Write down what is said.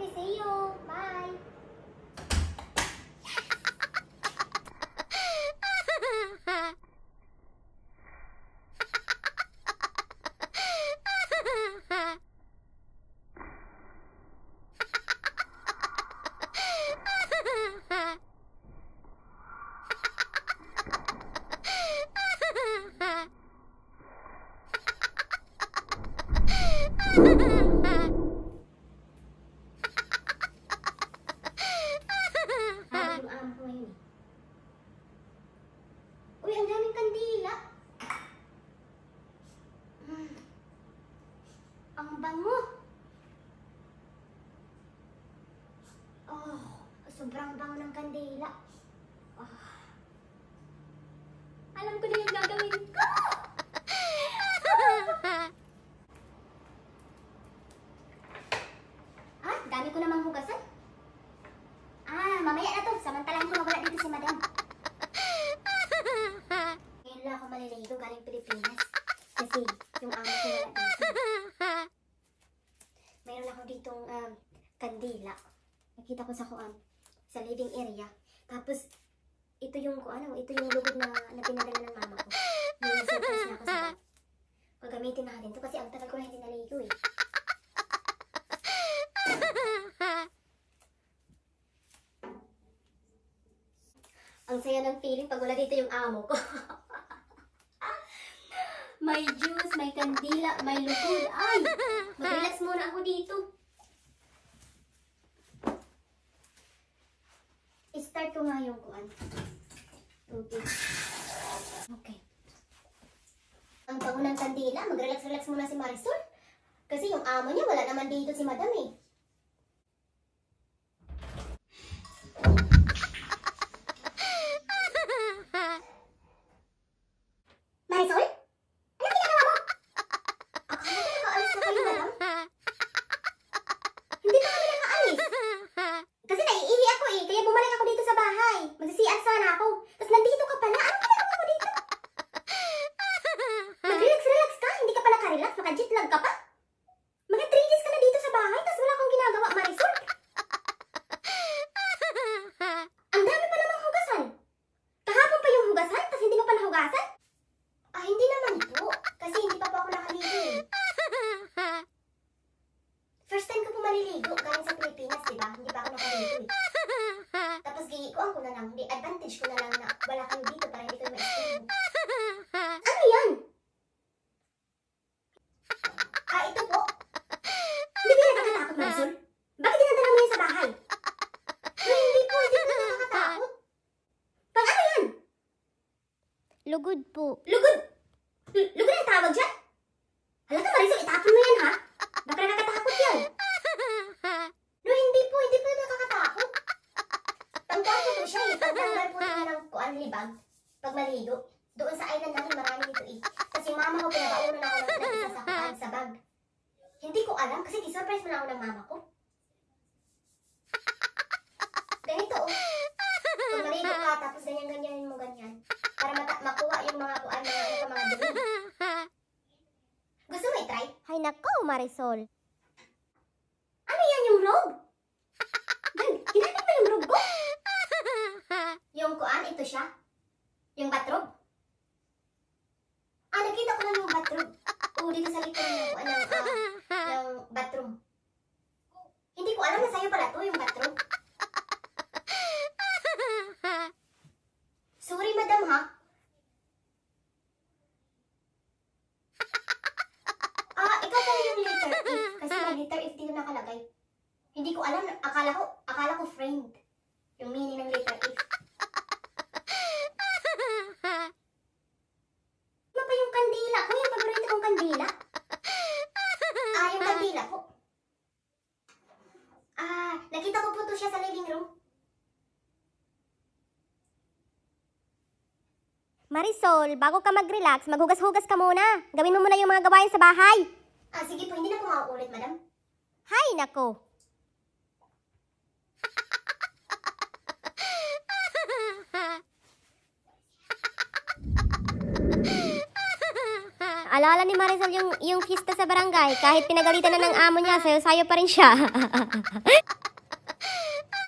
Okay, see you. Bye. Kandila. Hmm. Ang bango. Oh, sobrang bango ng kandila. Oh. Alam ko na yung gagawin ko. ah, dami ko namang hugasan. Ah, mamaya na to. Samantalahin ko mawala dito si madam. Ngayon lang ako maliligo galing Pilipinas. Kasi yung amo ko wala dito. Mayroon ako ditong um, kandila. Nakita ko sa kuan sa living area. Tapos, ito yung ko ano, ito yung lugod na, na pinadala ng mama ko. Yung surprise na ako sa bag. Pagamitin natin to kasi ang tagal ko na hindi naligo eh. Ang saya ng feeling pag wala dito yung amo ko. may juice, may kandila, may lugod. Ay! Mag-relax muna ako dito. I-start ko nga yung kuan. Tubig. Okay. Ang bango ng kandila, mag-relax-relax muna si Marisol. Kasi yung amo niya, wala naman dito si Madam eh. Marisol? Ano ginagawa mo? Akala ko nakaalis na kayo, madam. Hindi pa kami nakaalis. Kasi naiihi ako eh, kaya bumalik ako dito sa bahay. Magsisiyan sana ako. Tapos nandito ka pala. Anong ginagawa mo dito? Mag-relax-relax ka? Hindi ka pa nakarelax? Naka-jet lag ka pa? Mga 3 days ka na dito sa bahay, tapos wala kang ginagawa, Marisol. Ang dami pa namang hugasan. Kahapon pa yung hugasan, tapos hindi mo pa nahugasan? Ah, hindi naman po. Kasi hindi pa po ako nakaligo eh. First time ko po maliligo galing sa Pilipinas, di ba? Hindi pa ako nakaligo eh. Tapos giikuan ko na lang, di advantage ko na lang na wala kayo dito para hindi kayo ma-escape. Ano yan? Ah, ito po. Hindi ba nakakatakot, Marisol? Bakit dinadala mo yan sa bahay? Hindi po, hindi po nakakatakot. Pag ano yan? Lugod po. Lugod! L- lugod ang tawag dyan? Halata Marisol, itapon mo yan ha? Baka nakakatakot yan. No, hindi po, hindi po nakakatakot. Tangkuhan ko po siya eh. Pagtanggal po niya ng kuan libag, pag maligo, doon sa island namin marami dito eh. Kasi mama ko pinabaunan ako ng, isa sa kuan sa bag. Hindi ko alam kasi kisurprise mo na ako ng mama ko. Ganito oh. Pag maligo ka, tapos ganyan-ganyan mo ganyan. Para mata- makuha yung mga kuan, mga ano ka, mga dumi. Gusto mo i-try? Hay nako, Marisol. Ano yan yung robe? Dan, ginamit mo yung robe ko? Yung kuan, ito siya? Yung bathrobe? Ah, nakita ko lang yung bathrobe. Oo, dito sa likod ng ng, ah, ng bathroom. Hindi ko alam na sa'yo pala to, yung bathrobe. Sorry, madam, ha? Ah, ikaw pala yung letter F. Kasi may letter F dito nakalagay. Hindi ko alam. Akala ko, akala ko friend. Yung meaning ng letter F. Ano pa yung kandila ko? Yung paborito kong kandila? Ah, yung kandila ko. Ah, nakita ko po to siya sa living room. Marisol, bago ka mag-relax, maghugas-hugas ka muna. Gawin mo muna yung mga gawain sa bahay. Ah, sige po, hindi na po mauulit, madam. Hay nako. Alala ni Marisol yung, yung fiesta sa barangay. Kahit pinagalitan na ng amo niya, sayo-sayo pa rin siya.